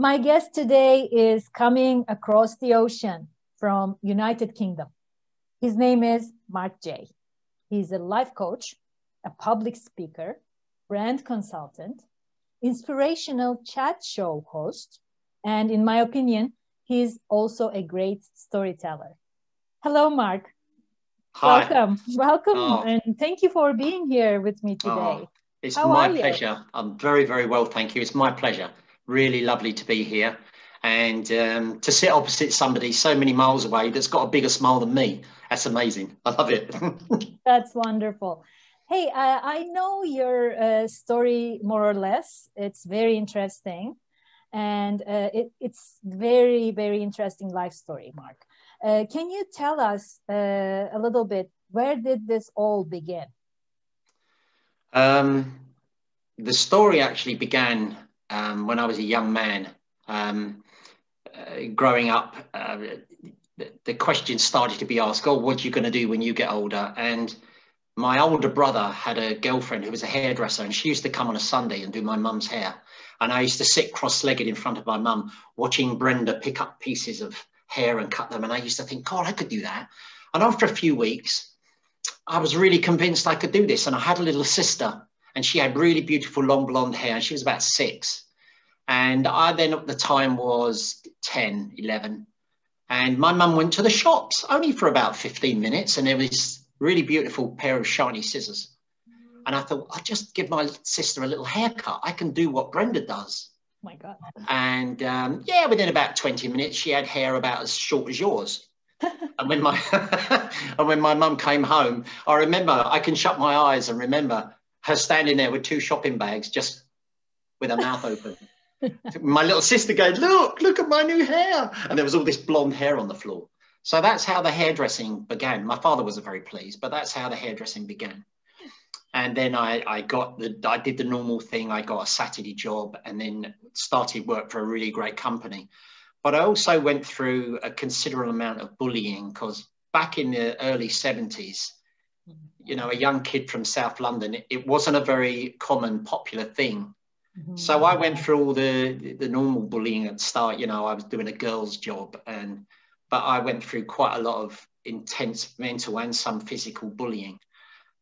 My guest today is coming across the ocean from United Kingdom. His name is Marc Jay. He's a life coach, a public speaker, brand consultant, inspirational chat show host, and in my opinion, he's also a great storyteller. Hello, Marc. Hi. Welcome. Welcome. Oh. And thank you for being here with me oh, today. Oh, it's How my pleasure. I'm very, very well, thank you. It's my pleasure. Really lovely to be here and um, to sit opposite somebody so many miles away that's got a bigger smile than me. That's amazing. I love it. That's wonderful. Hey, uh, I know your uh, story more or less. It's very interesting. And uh, it, it's very, very interesting life story, Marc. Uh, can you tell us uh, a little bit, where did this all begin? um, the story actually began um, when I was a young man. Um, uh, growing up, uh, the, the question started to be asked, oh, what are you going to do when you get older? And my older brother had a girlfriend who was a hairdresser and she used to come on a Sunday and do my mum's hair. And I used to sit cross-legged in front of my mum watching Brenda pick up pieces of hair and cut them. And I used to think, God, I could do that. And after a few weeks, I was really convinced I could do this. And I had a little sister and she had really beautiful long blonde hair and she was about six. And I then at the time was 10, 11. And my mum went to the shops only for about 15 minutes. And there was this really beautiful pair of shiny scissors. And I thought, I'll just give my sister a little haircut. I can do what Brenda does. Oh my God. And um, yeah, within about 20 minutes, she had hair about as short as yours. and when my and when my mum came home, I remember I can shut my eyes and remember her standing there with two shopping bags, just with her mouth open. my little sister going, "Look, look at my new hair!" And there was all this blonde hair on the floor. So that's how the hairdressing began. My father wasn't very pleased, but that's how the hairdressing began. And then I, I got the, I did the normal thing. I got a Saturday job and then started work for a really great company. But I also went through a considerable amount of bullying because back in the early 70s, you know, a young kid from South London, it, it wasn't a very common, popular thing. Mhm. So I went through all the the normal bullying at the start. You know, I was doing a girl's job, and but I went through quite a lot of intense mental and some physical bullying.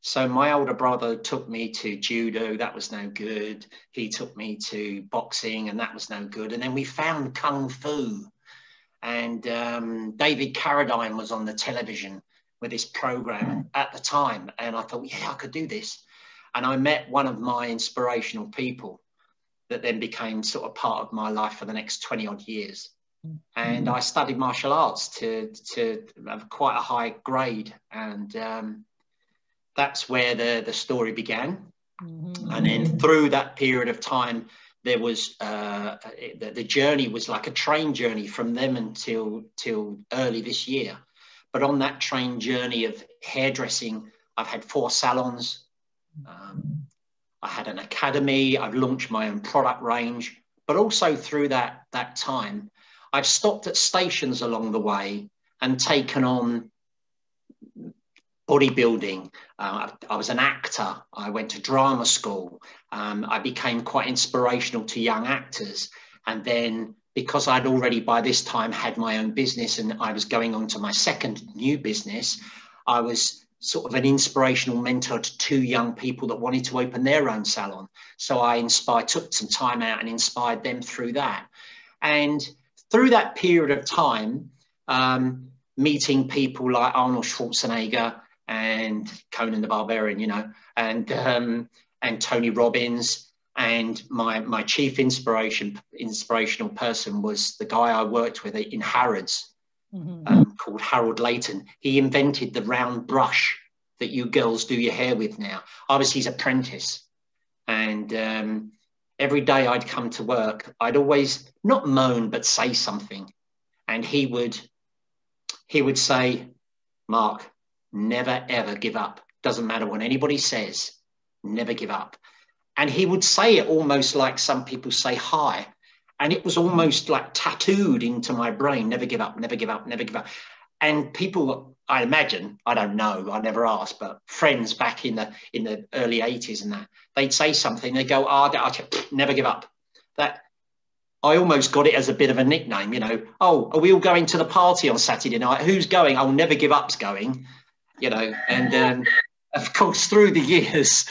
So my older brother took me to judo. That was no good. He took me to boxing, and that was no good. And then we found kung fu, and um, David Carradine was on the television with this program at the time, and I thought, yeah, I could do this. And I met one of my inspirational people that then became sort of part of my life for the next 20 odd years. And I studied martial arts to, to have quite a high grade. And um, that's where the, the story began. Mhm. And then through that period of time, there was uh, the, the journey was like a train journey from them until till early this year. But on that train journey of hairdressing, I've had four salons. Um, I had an academy. I've launched my own product range. But also through that that time, I've stopped at stations along the way and taken on bodybuilding. Uh, I was an actor. I went to drama school. Um, I became quite inspirational to young actors. And then, because I'd already by this time had my own business and I was going on to my second new business, I was sort of an inspirational mentor to two young people that wanted to open their own salon. So I inspired, took some time out and inspired them through that. And through that period of time, um, meeting people like Arnold Schwarzenegger and Conan the Barbarian, you know, and um, and Tony Robbins, and my my chief inspiration inspirational person was the guy I worked with in Harrods Mhm. um, called Harold Layton. He invented the round brush that you girls do your hair with now. I was his apprentice, and um, every day I'd come to work, I'd always not moan but say something, and he would he would say, "Marc, never ever give up. Doesn't matter what anybody says, never give up." And he would say it almost like some people say hi. And it was almost like tattooed into my brain never give up, never give up, never give up. And people, I imagine, I don't know, I never asked, but friends back in the in the early 80s and that, they'd say something, they'd go, oh, I- never give up. That I almost got it as a bit of a nickname, you know. Oh, are we all going to the party on Saturday night? Who's going? I'll never give up's going, you know. And um, of course, through the years,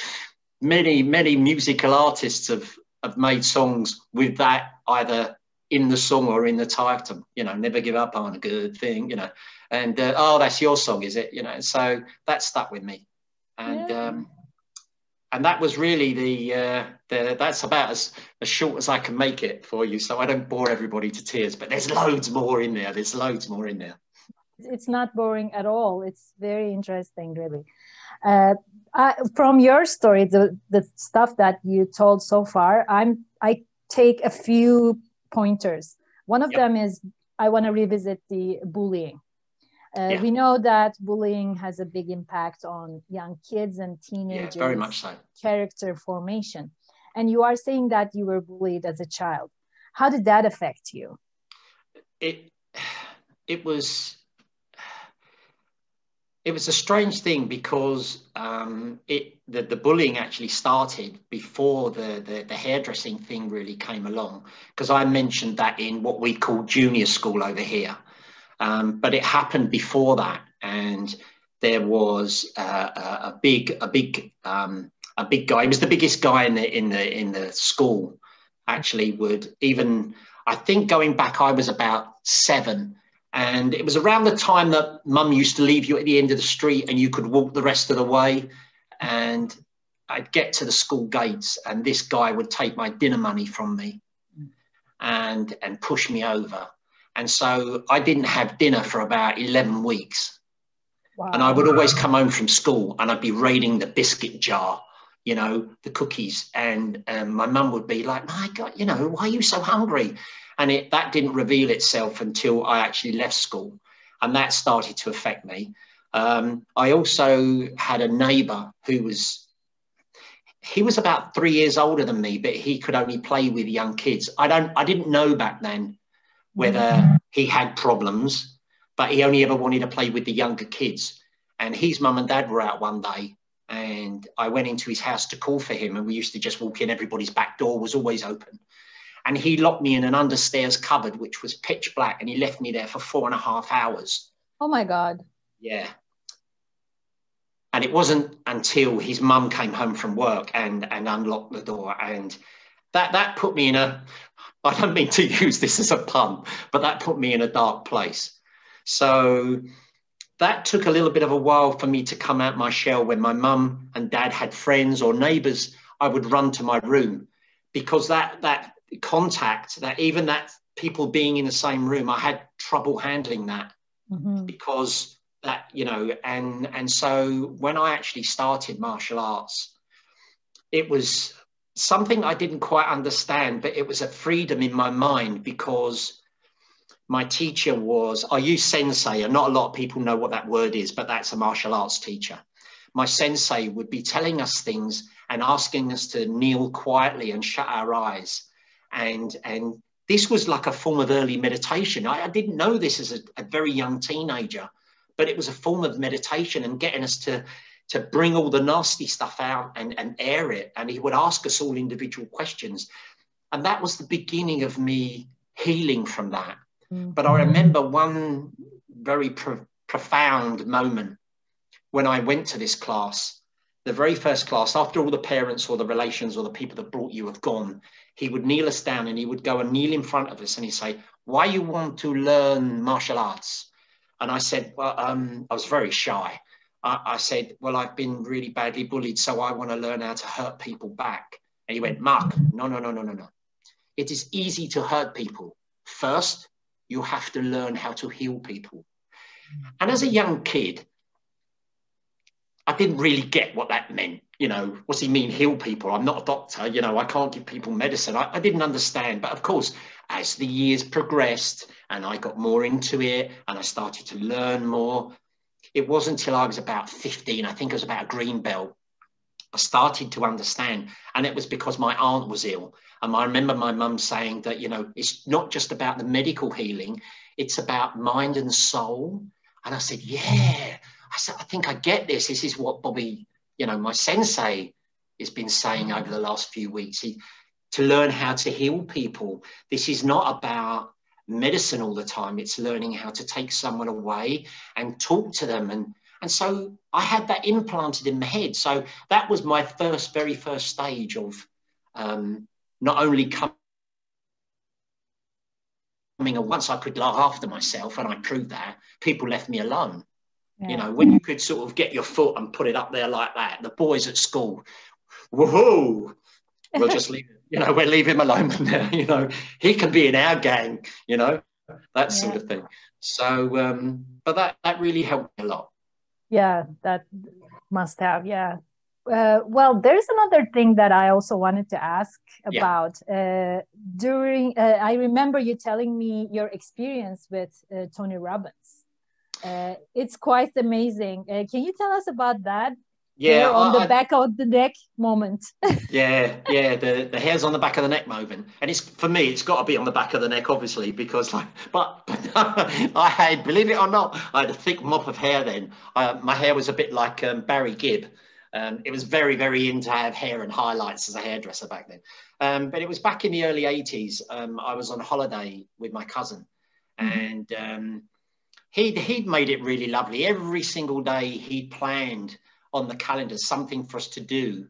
many, many musical artists have, have made songs with that either in the song or in the title, you know, never give up on a good thing, you know. And uh, oh, that's your song, is it? You know, so that stuck with me. And yeah. um, and that was really the uh, the that's about as, as short as I can make it for you, so I don't bore everybody to tears. But there's loads more in there. There's loads more in there. It's not boring at all. It's very interesting, really. Uh, I, from your story, the the stuff that you told so far, I'm I take a few pointers. One of yep. them is I want to revisit the bullying uh, yeah. We know that bullying has a big impact on young kids and teenagers. Yeah, very much so. Character formation. And you are saying that you were bullied as a child. How did that affect you? It, it was, it was a strange thing because um, it the, the bullying actually started before the, the, the hairdressing thing really came along because I mentioned that in what we call junior school over here. Um, but it happened before that, and there was uh, a, big, a big, um, a big guy. He was the biggest guy in the in the in the school. Actually, would even I think going back, I was about seven, and it was around the time that Mum used to leave you at the end of the street, and you could walk the rest of the way. And I'd get to the school gates, and this guy would take my dinner money from me, and and push me over and so I didn't have dinner for about 11 weeks. Wow. And I would always come home from school and I'd be raiding the biscuit jar, you know, the cookies. And um, my mum would be like, my God, you know, why are you so hungry? And it, that didn't reveal itself until I actually left school. And that started to affect me. Um, I also had a neighbor who was, he was about three years older than me, but he could only play with young kids. I don't, I didn't know back then whether he had problems, but he only ever wanted to play with the younger kids. And his mum and dad were out one day, and I went into his house to call for him. And we used to just walk in, everybody's back door was always open. And he locked me in an understairs cupboard, which was pitch black, and he left me there for four and a half hours. Oh my God. Yeah. And it wasn't until his mum came home from work and, and unlocked the door. And that, that put me in a, I don't mean to use this as a pun, but that put me in a dark place. So that took a little bit of a while for me to come out my shell when my mum and dad had friends or neighbors i would run to my room because that that contact that even that people being in the same room i had trouble handling that mm-hmm. because that you know and and so when i actually started martial arts it was something I didn't quite understand, but it was a freedom in my mind because my teacher was, I use sensei, and not a lot of people know what that word is, but that's a martial arts teacher. My sensei would be telling us things and asking us to kneel quietly and shut our eyes. And, and this was like a form of early meditation. I, I didn't know this as a, a very young teenager, but it was a form of meditation and getting us to to bring all the nasty stuff out and, and air it. And he would ask us all individual questions. And that was the beginning of me healing from that. Mm-hmm. But I remember one very pro- profound moment when I went to this class. The very first class, after all the parents or the relations or the people that brought you have gone, he would kneel us down and he would go and kneel in front of us and he'd say, Why you want to learn martial arts? And I said, Well, um, I was very shy. I, I said, Well, I've been really badly bullied, so I want to learn how to hurt people back. And he went, Marc, no, no, no, no, no, no. It is easy to hurt people. First, you have to learn how to heal people. And as a young kid, I didn't really get what that meant. You know, what's he mean, heal people? I'm not a doctor. You know, I can't give people medicine. I, I didn't understand. But of course, as the years progressed and I got more into it and I started to learn more, it wasn't until I was about 15, I think it was about a green belt, I started to understand. And it was because my aunt was ill. And I remember my mum saying that, you know, it's not just about the medical healing, it's about mind and soul. And I said, yeah. I said, I think I get this. This is what Bobby, you know, my sensei has been saying over the last few weeks. He to learn how to heal people. This is not about medicine all the time. It's learning how to take someone away and talk to them. And, and so I had that implanted in my head. So that was my first, very first stage of um, not only coming I mean, once I could look after myself and I proved that, people left me alone. Yeah. You know, when you could sort of get your foot and put it up there like that, the boys at school, whoa, we'll just leave you know, we'll leave him alone now, you know, he can be in our gang, you know, that sort yeah. of thing. So, um, but that, that really helped me a lot. Yeah, that must have, yeah. Uh, well, there's another thing that I also wanted to ask about. Yeah. Uh, during, uh, I remember you telling me your experience with uh, Tony Robbins. Uh, it's quite amazing. Uh, can you tell us about that? yeah on the back of the neck moment yeah yeah the, the hairs on the back of the neck moment and it's for me it's got to be on the back of the neck obviously because like but, i had believe it or not i had a thick mop of hair then I, my hair was a bit like um, barry gibb um, it was very very in to have hair and highlights as a hairdresser back then um, but it was back in the early 80s um, i was on holiday with my cousin mm-hmm. and um, he'd, he'd made it really lovely every single day he planned on the calendar something for us to do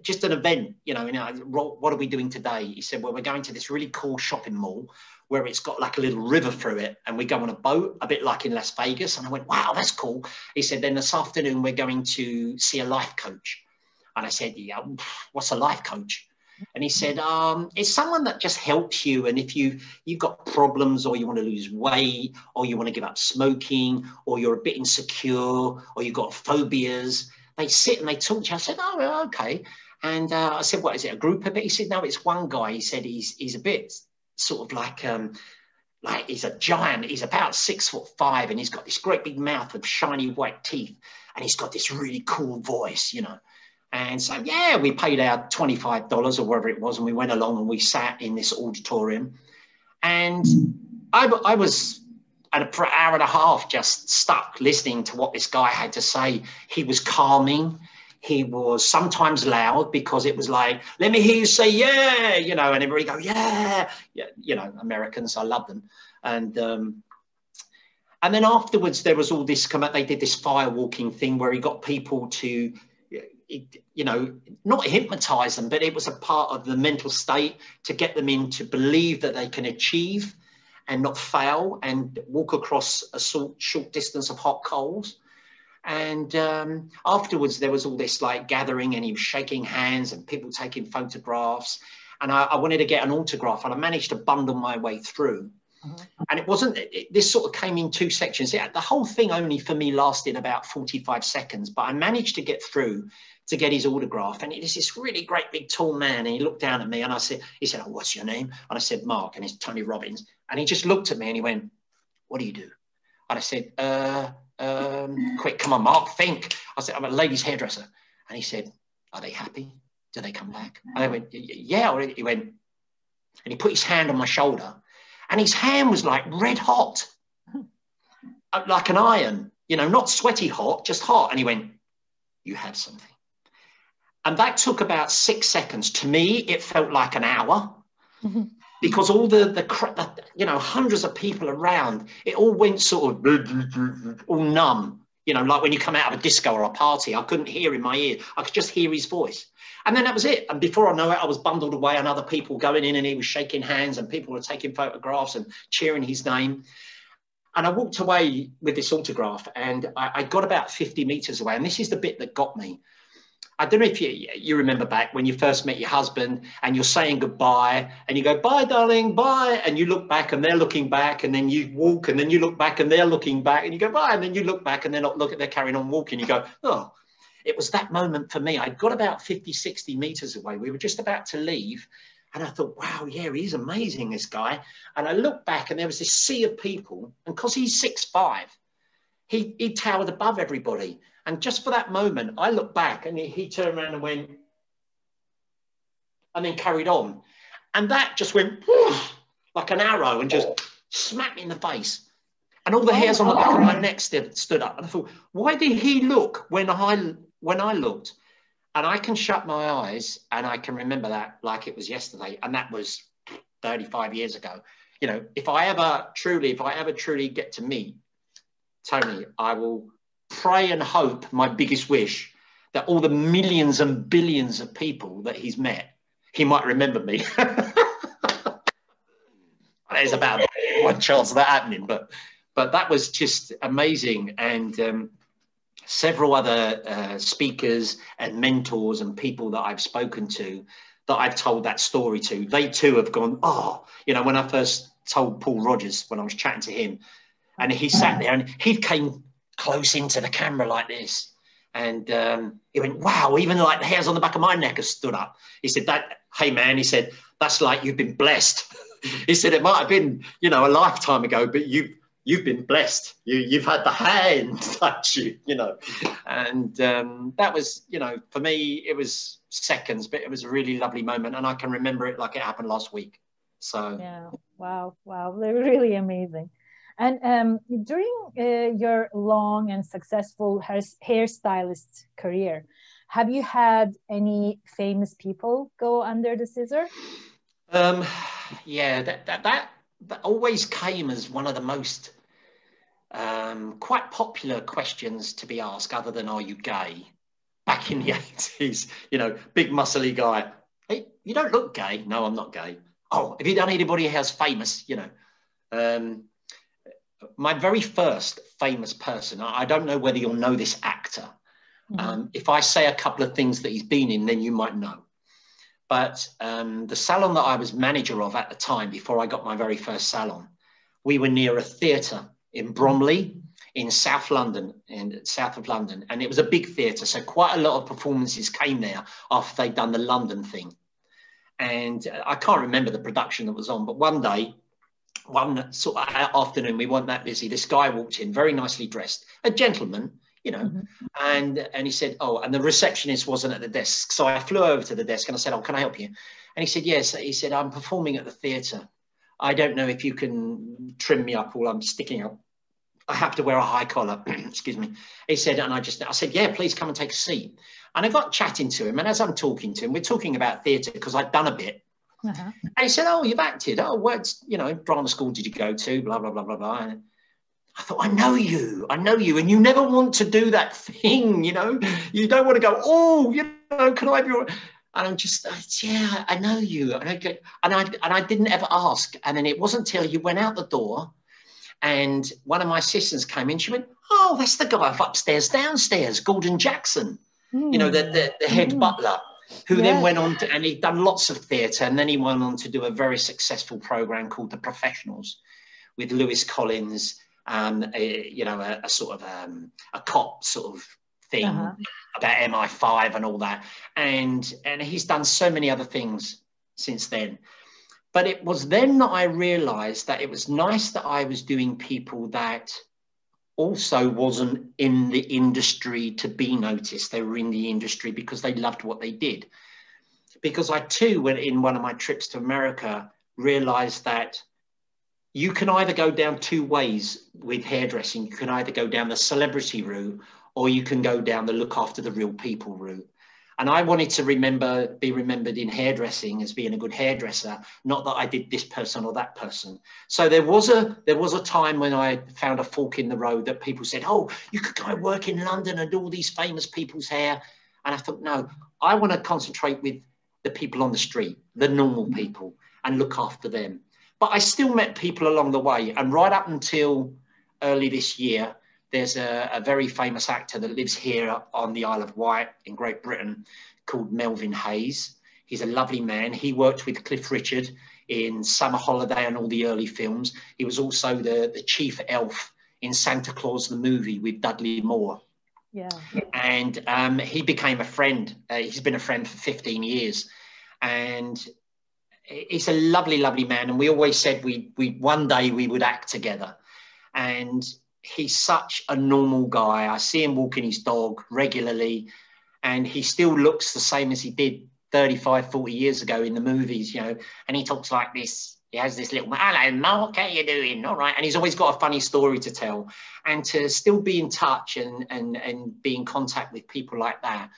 just an event, you know, you know, what are we doing today? He said, well, we're going to this really cool shopping mall where it's got like a little river through it and we go on a boat, a bit like in Las Vegas. And I went, wow, that's cool. He said, then this afternoon we're going to see a life coach. And I said, yeah, what's a life coach? And he said, um, it's someone that just helps you. And if you, you've got problems or you want to lose weight or you want to give up smoking or you're a bit insecure or you've got phobias, they sit and they talk to you. I said, oh, okay. And uh, I said, what is it, a group of it? He said, no, it's one guy. He said he's, he's a bit sort of like, um, like he's a giant. He's about six foot five and he's got this great big mouth of shiny white teeth. And he's got this really cool voice, you know. And so, yeah, we paid our $25 or whatever it was, and we went along and we sat in this auditorium. And I, I was for an hour and a half just stuck listening to what this guy had to say. He was calming. He was sometimes loud because it was like, let me hear you say, yeah, you know, and everybody go, yeah, yeah, you know, Americans, I love them. And, um, and then afterwards, there was all this. They did this fire walking thing where he got people to you know, not hypnotize them, but it was a part of the mental state to get them in to believe that they can achieve and not fail and walk across a short, short distance of hot coals. And um, afterwards, there was all this like gathering, and he was shaking hands and people taking photographs. And I, I wanted to get an autograph, and I managed to bundle my way through. Mm-hmm. And it wasn't, it, this sort of came in two sections. Yeah, the whole thing only for me lasted about 45 seconds, but I managed to get through to get his autograph. And he's this really great big tall man. And he looked down at me and I said, he said, oh, what's your name? And I said, Marc. And it's Tony Robbins. And he just looked at me and he went, what do you do? And I said, uh, um, quick, come on, Marc, think. I said, I'm a ladies hairdresser. And he said, are they happy? Do they come back? And I went, yeah. He went, and he put his hand on my shoulder and his hand was like red hot, uh, like an iron, you know, not sweaty hot, just hot. And he went, you have something. And that took about six seconds. To me, it felt like an hour mm-hmm. because all the, the, you know, hundreds of people around, it all went sort of all numb. You know, like when you come out of a disco or a party, I couldn't hear in my ear. I could just hear his voice. And then that was it. And before I know it, I was bundled away and other people going in and he was shaking hands and people were taking photographs and cheering his name. And I walked away with this autograph and I, I got about 50 meters away. And this is the bit that got me. I don't know if you, you remember back when you first met your husband and you're saying goodbye and you go, bye, darling, bye. And you look back and they're looking back and then you walk and then you look back and they're looking back and you go, bye. And then you look back and they're not looking, they're carrying on walking. You go, oh, it was that moment for me. I'd got about 50, 60 meters away. We were just about to leave. And I thought, wow, yeah, he's amazing, this guy. And I looked back and there was this sea of people. And because he's six five, he, he towered above everybody. And just for that moment, I looked back and he, turned around and went, and then carried on. And that just went like an arrow and just smacked me in the face. And all the hairs on the back of my oh, neck stood, stood up. And I thought, why did he look when I when I looked? And I can shut my eyes and I can remember that like it was yesterday. And that was 35 years ago. You know, if I ever truly, if I ever truly get to meet Tony, I will pray and hope my biggest wish that all the millions and billions of people that he's met, he might remember me. There's about one chance of that happening, but but that was just amazing. And um, several other uh, speakers and mentors and people that I've spoken to that I've told that story to, they too have gone, oh, you know, when I first told Paul Rogers when I was chatting to him, and he sat there and he came close into the camera like this. And um, he went, wow, even like the hairs on the back of my neck have stood up. He said, that, hey man, he said, that's like you've been blessed. he said, it might have been, you know, a lifetime ago, but you you've been blessed. You you've had the hand touch you, you know, and um, that was you know for me it was seconds, but it was a really lovely moment, and I can remember it like it happened last week. So yeah, wow, wow, they're really amazing. And um, during uh, your long and successful hair hairstylist career, have you had any famous people go under the scissor? Um, yeah, that, that that that always came as one of the most um, quite popular questions to be asked, other than "Are you gay?" Back in the eighties, you know, big muscly guy. Hey, you don't look gay. No, I'm not gay. Oh, have you done anybody else famous? You know, um, my very first famous person. I don't know whether you'll know this actor. Mm-hmm. Um, if I say a couple of things that he's been in, then you might know. But um, the salon that I was manager of at the time, before I got my very first salon, we were near a theatre in Bromley in South London, in south of London, and it was a big theatre. So quite a lot of performances came there after they'd done the London thing. And I can't remember the production that was on, but one day, one sort of afternoon, we weren't that busy. This guy walked in, very nicely dressed, a gentleman, you know, mm-hmm. and and he said, "Oh," and the receptionist wasn't at the desk, so I flew over to the desk and I said, "Oh, can I help you?" And he said, "Yes." He said, "I'm performing at the theatre. I don't know if you can trim me up while I'm sticking up. I have to wear a high collar." Excuse me. He said, and I just I said, "Yeah, please come and take a seat." And I got chatting to him, and as I'm talking to him, we're talking about theatre because I'd done a bit. Uh-huh. And he said, "Oh, you've acted. Oh, what you know, drama school did you go to? Blah blah blah blah blah." And I thought, I know you, I know you, and you never want to do that thing, you know. You don't want to go, oh, you know, can I have your? And I'm just, yeah, I know you, and I get, and I and I didn't ever ask, and then it wasn't until you went out the door, and one of my assistants came in. She went, oh, that's the guy upstairs, downstairs, Gordon Jackson, mm. you know, the the, the head mm. butler who yeah. then went on to, and he'd done lots of theatre, and then he went on to do a very successful program called The Professionals with Lewis Collins um, a, you know, a, a sort of um, a cop sort of thing uh-huh. about MI5 and all that. And and he's done so many other things since then. But it was then that I realized that it was nice that I was doing people that also wasn't in the industry to be noticed. They were in the industry because they loved what they did. Because I too, went in one of my trips to America, realized that you can either go down two ways with hairdressing. You can either go down the celebrity route or you can go down the look after the real people route. And I wanted to remember, be remembered in hairdressing as being a good hairdresser, not that I did this person or that person. So there was a there was a time when I found a fork in the road that people said, "Oh, you could go work in London and do all these famous people's hair," and I thought, no, I want to concentrate with the people on the street, the normal people, and look after them. But I still met people along the way. And right up until early this year, there's a, a, very famous actor that lives here on the Isle of Wight in Great Britain called Melvin Hayes. He's a lovely man. He worked with Cliff Richard in Summer Holiday and all the early films. He was also the, the chief elf in Santa Claus the movie with Dudley Moore. Yeah. And um, he became a friend. Uh, he's been a friend for 15 years. And he's a lovely, lovely man, and we always said we we one day we would act together. And he's such a normal guy. I see him walking his dog regularly, and he still looks the same as he did 35, 40 years ago in the movies, you know. And he talks like this. He has this little, hello, Marc, how you doing? All right. And he's always got a funny story to tell. And to still be in touch and, and, and be in contact with people like that,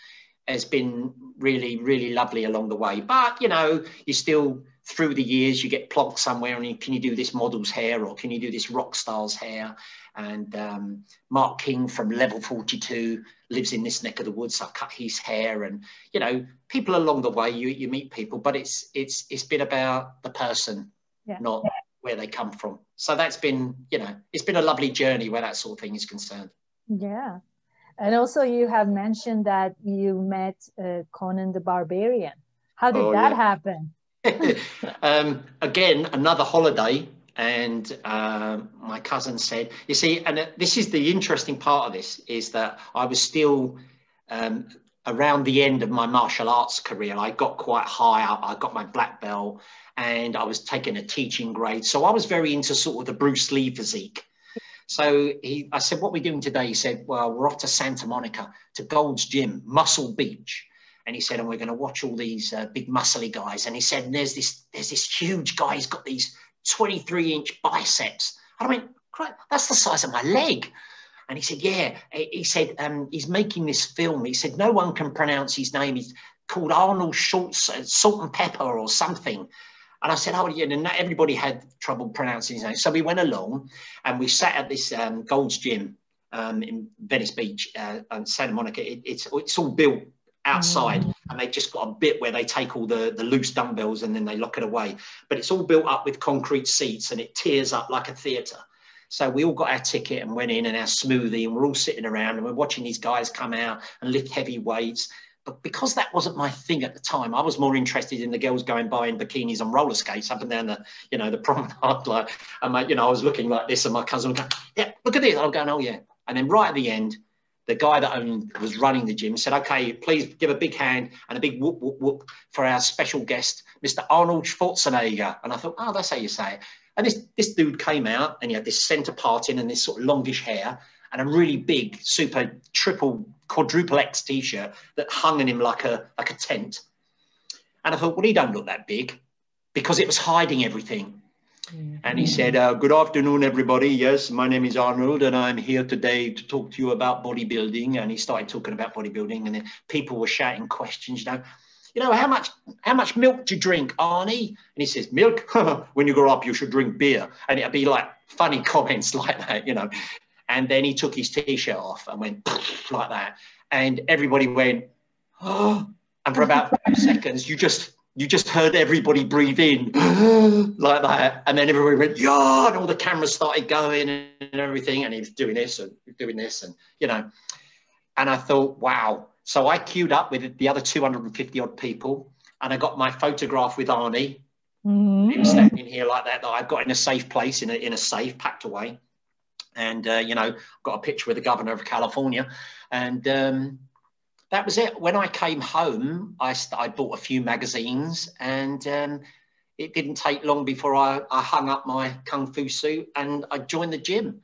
has been really, really lovely along the way. But you know, you still through the years you get plonked somewhere and you, can you do this model's hair or can you do this rock star's hair? And um, Mark King from Level 42 lives in this neck of the woods. i've cut his hair, and you know, people along the way you you meet people, but it's it's it's been about the person, yeah. not where they come from. So that's been you know, it's been a lovely journey where that sort of thing is concerned. Yeah. And also, you have mentioned that you met uh, Conan the Barbarian. How did oh, that yeah. happen? um, again, another holiday. And uh, my cousin said, You see, and uh, this is the interesting part of this is that I was still um, around the end of my martial arts career. I got quite high up, I got my black belt, and I was taking a teaching grade. So I was very into sort of the Bruce Lee physique. So he, I said, what are we doing today? He said, well, we're off to Santa Monica to Gold's Gym, Muscle Beach. And he said, and we're going to watch all these uh, big muscly guys. And he said, and there's this, there's this huge guy. He's got these 23 inch biceps. I went, that's the size of my leg. And he said, yeah. He said, um, he's making this film. He said, no one can pronounce his name. He's called Arnold Schultz, uh, Salt and Pepper or something. And I said, "Oh, yeah." And everybody had trouble pronouncing his name, so we went along, and we sat at this um, Gold's Gym um, in Venice Beach, uh, and Santa Monica. It, it's it's all built outside, mm. and they've just got a bit where they take all the the loose dumbbells and then they lock it away. But it's all built up with concrete seats, and it tears up like a theatre. So we all got our ticket and went in and our smoothie, and we're all sitting around and we're watching these guys come out and lift heavy weights. But because that wasn't my thing at the time, I was more interested in the girls going by in bikinis on roller skates up and down the, you know, the promenade. Like, and my, you know, I was looking like this, and my cousin would go, "Yeah, look at this." I'm going, "Oh yeah." And then right at the end, the guy that owned was running the gym said, "Okay, please give a big hand and a big whoop whoop whoop for our special guest, Mr. Arnold Schwarzenegger." And I thought, "Oh, that's how you say it." And this this dude came out, and he had this centre parting and this sort of longish hair, and a really big, super triple, quadruple X t-shirt that hung on him like a like a tent. And I thought, well, he don't look that big because it was hiding everything. And he said, uh, Good afternoon, everybody. Yes, my name is Arnold, and I'm here today to talk to you about bodybuilding. And he started talking about bodybuilding, and then people were shouting questions, you know, you know, how much how much milk do you drink, Arnie? And he says, Milk? when you grow up, you should drink beer. And it'd be like funny comments like that, you know. And then he took his t-shirt off and went like that. And everybody went, oh, and for about five seconds, you just you just heard everybody breathe in like that. And then everybody went, yeah, and all the cameras started going and everything. And he was doing this and doing this and you know. And I thought, wow. So I queued up with the other 250 odd people and I got my photograph with Arnie. Mm-hmm. He was standing here like that, that I've got in a safe place in a, in a safe packed away and uh, you know got a picture with the governor of California, and um, that was it. When I came home, I, I bought a few magazines, and um, it didn't take long before I, I hung up my kung fu suit and I joined the gym.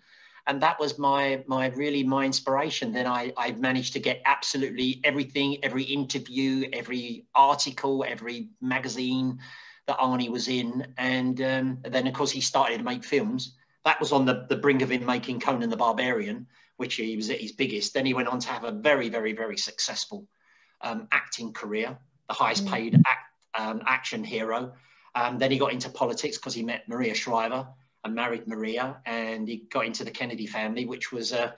And that was my my really my inspiration. Then I, I managed to get absolutely everything, every interview, every article, every magazine that Arnie was in. And um, then, of course, he started to make films that was on the, the brink of him making Conan the Barbarian, which he was at his biggest. Then he went on to have a very, very, very successful um, acting career, the highest mm. paid act, um, action hero. Um, then he got into politics because he met Maria Shriver and married Maria, and he got into the Kennedy family, which was a,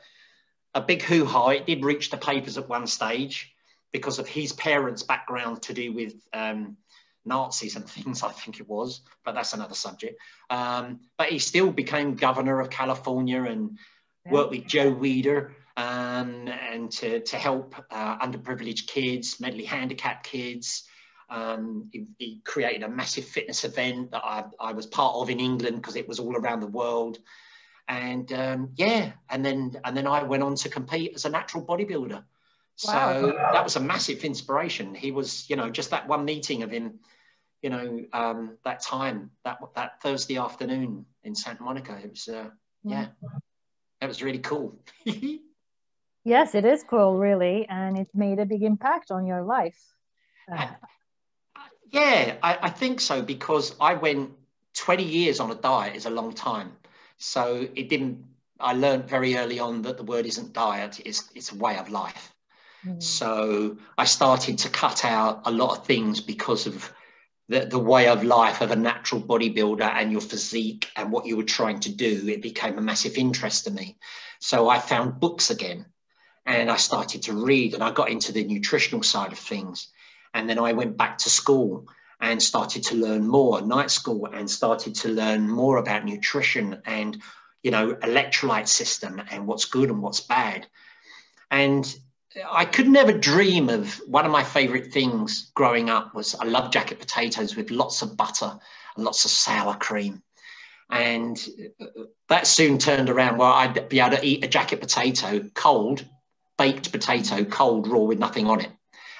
a big hoo ha. It did reach the papers at one stage because of his parents' background to do with um, Nazis and things, I think it was, but that's another subject. Um, but he still became governor of California and yeah. worked with Joe Weider um, and to, to help uh, underprivileged kids, mentally handicapped kids. Um, he, he, created a massive fitness event that I, I was part of in England because it was all around the world. And um, yeah, and then and then I went on to compete as a natural bodybuilder. So that was a massive inspiration. He was, you know, just that one meeting of him you know, um, that time, that that Thursday afternoon in Santa Monica. It was, uh, yeah, that was really cool. yes, it is cool, really, and it made a big impact on your life. Uh, yeah, I, I think so because I went 20 years on a diet is a long time. So it didn't, I learned very early on that the word isn't diet, it's, it's a way of life. Mm-hmm. So I started to cut out a lot of things because of the, the way of life of a natural bodybuilder and your physique and what you were trying to do. It became a massive interest to me. So I found books again and I started to read and I got into the nutritional side of things. And then I went back to school and started to learn more night school and started to learn more about nutrition and you know electrolyte system and what's good and what's bad and i could never dream of one of my favorite things growing up was i love jacket potatoes with lots of butter and lots of sour cream and uh, that soon turned around where i'd be able to eat a jacket potato cold baked potato cold raw with nothing on it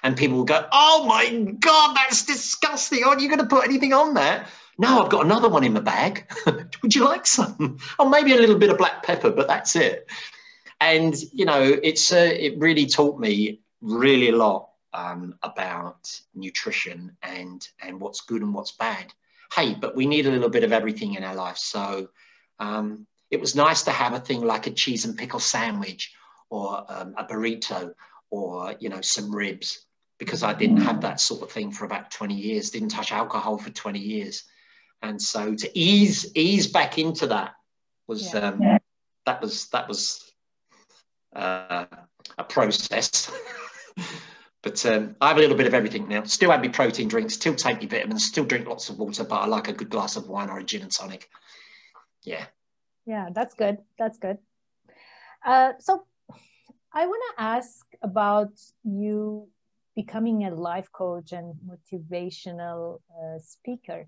and people would go, "Oh my god, that's disgusting! Aren't you going to put anything on there?" No, I've got another one in my bag. Would you like some? Oh, maybe a little bit of black pepper, but that's it. And you know, it's uh, it really taught me really a lot um, about nutrition and and what's good and what's bad. Hey, but we need a little bit of everything in our life. So um, it was nice to have a thing like a cheese and pickle sandwich or um, a burrito or you know some ribs because I didn't have that sort of thing for about 20 years, didn't touch alcohol for 20 years. And so to ease ease back into that was yeah. Um, that was that was uh, a process. but um, I have a little bit of everything now. Still have my protein drinks, still take my vitamins, still drink lots of water, but I like a good glass of wine or a gin and tonic. Yeah. Yeah, that's good. That's good. Uh, so I want to ask about you becoming a life coach and motivational uh, speaker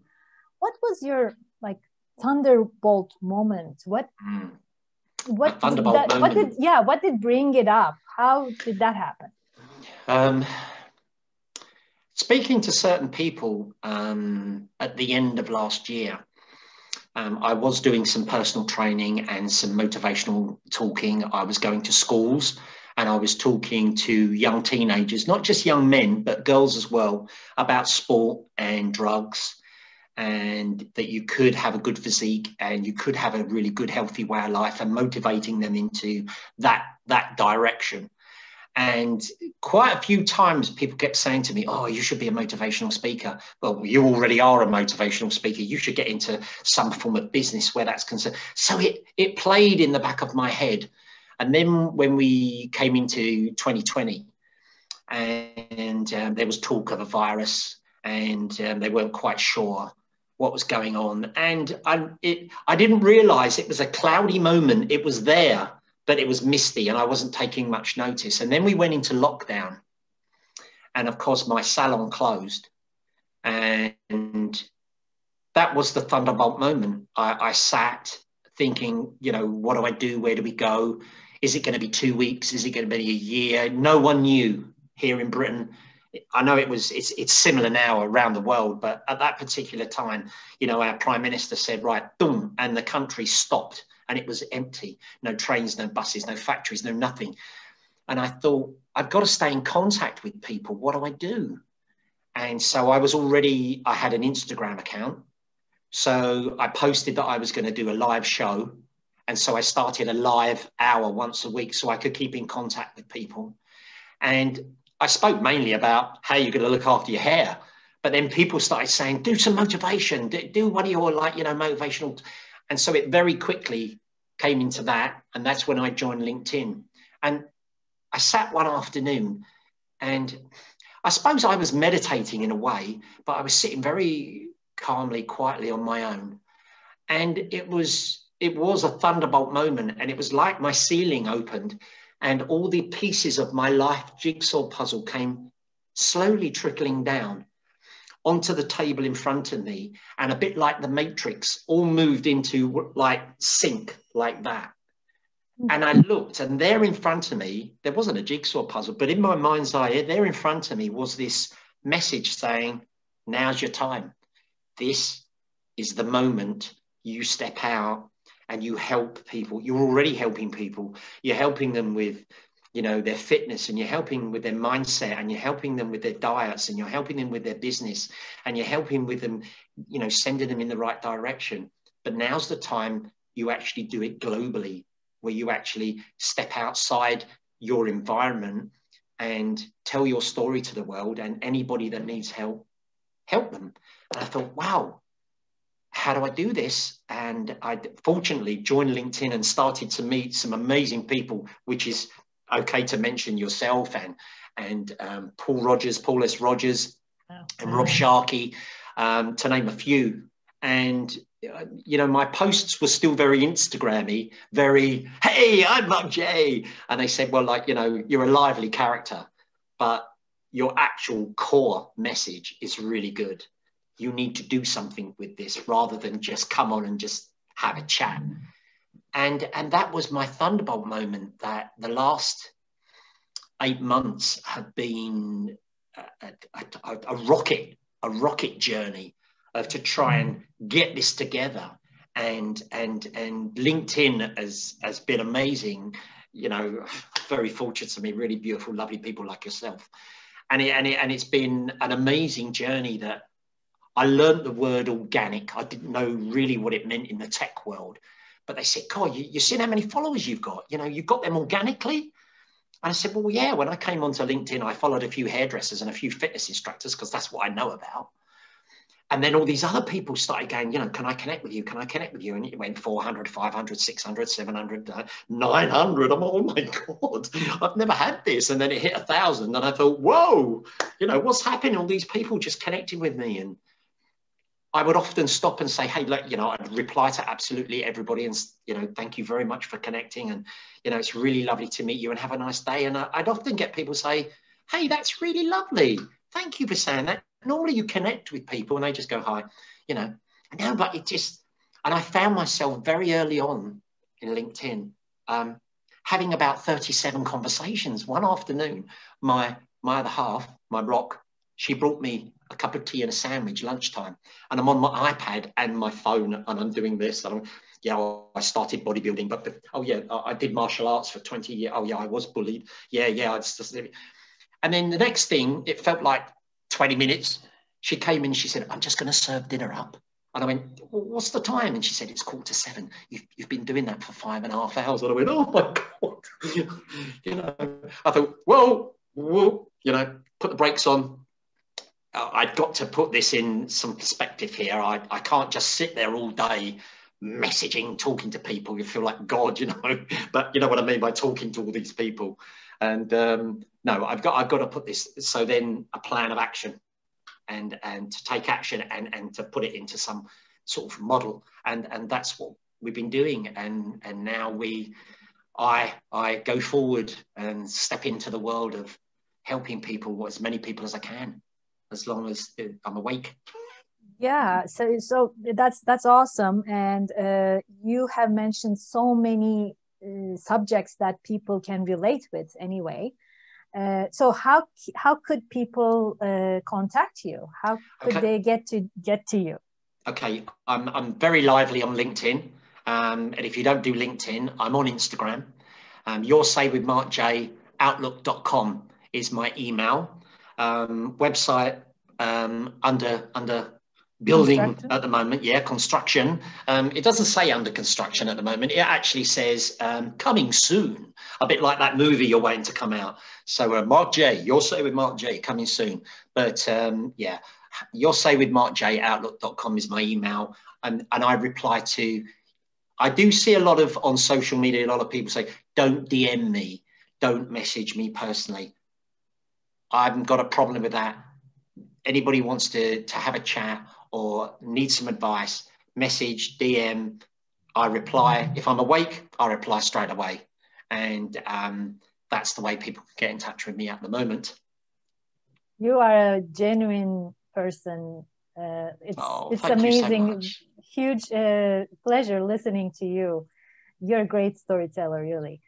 what was your like thunderbolt moment what mm. What did that, what did yeah what did bring it up? How did that happen? Um, speaking to certain people um, at the end of last year um, I was doing some personal training and some motivational talking. I was going to schools and I was talking to young teenagers, not just young men, but girls as well, about sport and drugs, and that you could have a good physique and you could have a really good, healthy way of life, and motivating them into that that direction. And quite a few times people kept saying to me, Oh, you should be a motivational speaker. Well, you already are a motivational speaker. You should get into some form of business where that's concerned. So it, it played in the back of my head and then when we came into 2020, and um, there was talk of a virus, and um, they weren't quite sure what was going on. And I, it, I didn't realize it was a cloudy moment. It was there, but it was misty, and I wasn't taking much notice. And then we went into lockdown. And of course, my salon closed. And that was the thunderbolt moment. I, I sat thinking, you know, what do I do? Where do we go? Is it going to be two weeks? Is it going to be a year? No one knew here in Britain. I know it was it's it's similar now around the world, but at that particular time, you know, our prime minister said, right, boom, and the country stopped and it was empty. No trains, no buses, no factories, no nothing. And I thought, I've got to stay in contact with people. What do I do? And so I was already, I had an Instagram account. So I posted that I was going to do a live show and so I started a live hour once a week so I could keep in contact with people. And I spoke mainly about how you're going to look after your hair. But then people started saying, do some motivation, do one of your like, you know, motivational. And so it very quickly came into that. And that's when I joined LinkedIn. And I sat one afternoon and I suppose I was meditating in a way, but I was sitting very calmly, quietly on my own. And it was it was a thunderbolt moment and it was like my ceiling opened and all the pieces of my life jigsaw puzzle came slowly trickling down onto the table in front of me. And a bit like the matrix all moved into like sync like that. Hmm. And i looked and there in front of me there wasn't a jigsaw puzzle but in my mind's eye there in front of me was this message saying now's your time. This is the moment you step out and you help people. You're already helping people. You're helping them with you know their fitness and you're helping with their mindset and you're helping them with their diets and you're helping them with their business and you're helping with them you know sending them in the right direction. But now's the time you actually do it globally where you actually step outside your environment and tell your story to the world and anybody that needs help, help them. And I thought, wow, how do I do this? And I fortunately joined LinkedIn and started to meet some amazing people, which is okay to mention yourself and and um, Paul Rogers, Paul S. Rogers, oh. and Rob Sharkey, um, to name a few. And uh, you know, my posts were still very Instagrammy, very, hey, I'm Marc Jay. And they said, well, like, you know, you're a lively character, but your actual core message is really good. You need to do something with this rather than just come on and just have a chat. Mm-hmm. And, and that was my thunderbolt moment that the last eight months have been a, a, a rocket, a rocket journey of to try mm-hmm. and get this together. And and and LinkedIn has has been amazing. You know, very fortunate to meet really beautiful, lovely people like yourself. And it, and it, and it's been an amazing journey that I learned the word organic. I didn't know really what it meant in the tech world, but they said, "God, you, you see how many followers you've got? You know, you've got them organically." And I said, "Well, yeah." When I came onto LinkedIn, I followed a few hairdressers and a few fitness instructors because that's what I know about. And then all these other people started going, you know, can I connect with you? Can I connect with you? And it went 400, 500, 600, 700, uh, 900. I'm, like, oh my God, I've never had this. And then it hit a thousand. And I thought, whoa, you know, what's happening? All these people just connecting with me. And I would often stop and say, hey, look, you know, I'd reply to absolutely everybody and, you know, thank you very much for connecting. And, you know, it's really lovely to meet you and have a nice day. And I'd often get people say, hey, that's really lovely. Thank you for saying that normally you connect with people and they just go hi, you know. And now, but it just, and I found myself very early on in LinkedIn um, having about 37 conversations. One afternoon, my my other half, my rock, she brought me a cup of tea and a sandwich lunchtime, and I'm on my iPad and my phone, and I'm doing this. And I'm, yeah, I started bodybuilding, but oh yeah, I, did martial arts for 20 years. Oh yeah, I was bullied. Yeah, yeah. I just, and then the next thing, it felt like 20 minutes. She came in, she said, I'm just going to serve dinner up. And I went, well, what's the time? And she said, it's quarter to seven. You've, you've been doing that for five and a half hours. And I went, oh my God. you know, I thought, whoa, whoa, you know, put the brakes on. I've got to put this in some perspective here. I, I can't just sit there all day messaging, talking to people. You feel like God, you know, but you know what I mean by talking to all these people. And um, no, I've got I've got to put this. So then a plan of action, and and to take action and and to put it into some sort of model, and and that's what we've been doing. And and now we, I I go forward and step into the world of helping people, as many people as I can, as long as I'm awake. Yeah, so so that's that's awesome, and uh, you have mentioned so many uh, subjects that people can relate with anyway. Uh, so how how could people uh, contact you? How could okay. they get to get to you? Okay, I'm I'm very lively on LinkedIn, um, and if you don't do LinkedIn, I'm on Instagram. Um, your say with Marc Jay Outlook.com is my email. Um, website um, under under building at the moment yeah construction. Um, it doesn't say under construction at the moment. It actually says um, coming soon. A bit like that movie you're waiting to come out. So uh, Marc Jay you'll say with Marc Jay coming soon. But um, yeah you'll say with Marc Jay outlook.com is my email. And, and i reply to i do see a lot of on social media a lot of people say don't dm me. Don't message me personally i haven't got a problem with that anybody wants to, to have a chat or need some advice, message, DM, I reply. If I'm awake, I reply straight away. And um, that's the way people get in touch with me at the moment. You are a genuine person. Uh, it's oh, it's amazing. So Huge uh, pleasure listening to you. You're a great storyteller, really.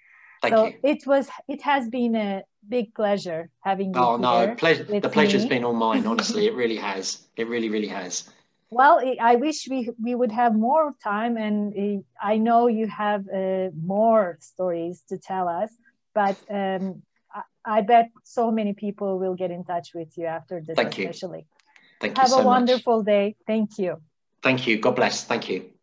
Thank so you. it was. It has been a big pleasure having you. Oh no, pleasure. The pleasure's me. been all mine. Honestly, it really has. It really, really has. Well, I wish we we would have more time, and I know you have uh, more stories to tell us. But um, I, I, bet so many people will get in touch with you after this, Thank especially. You. Thank have you so a wonderful much. day. Thank you. Thank you. God bless. Thank you.